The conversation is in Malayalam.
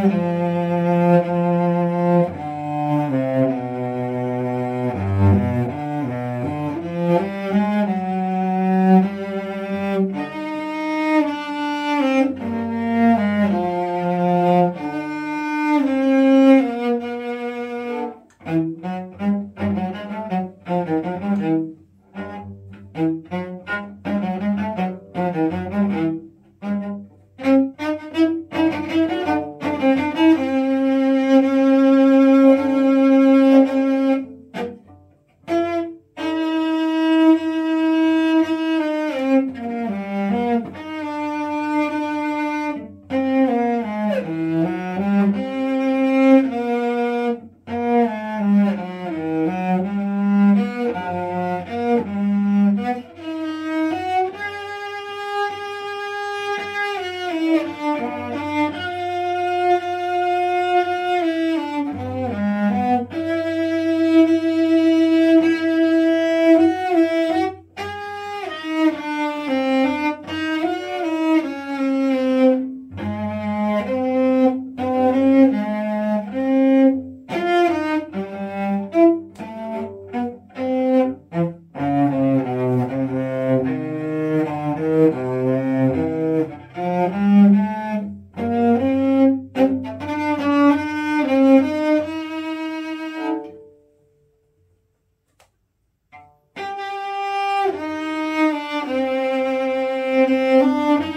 Thank mm -hmm. you. Música